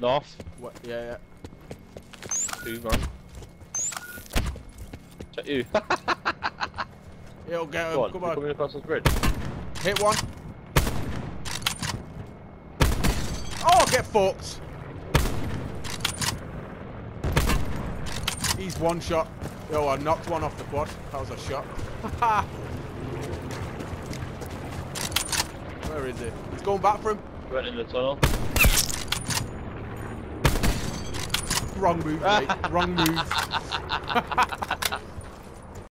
north. What? Yeah, Two gone. Check you. yeah. It'll get him. on, Come on. coming across this bridge. Hit one. Oh, get fucked. He's one shot. Yo, I knocked one off the quad. That was a shot. Where is it? He's going back for him. Went in the tunnel. Wrong move, mate. Wrong move.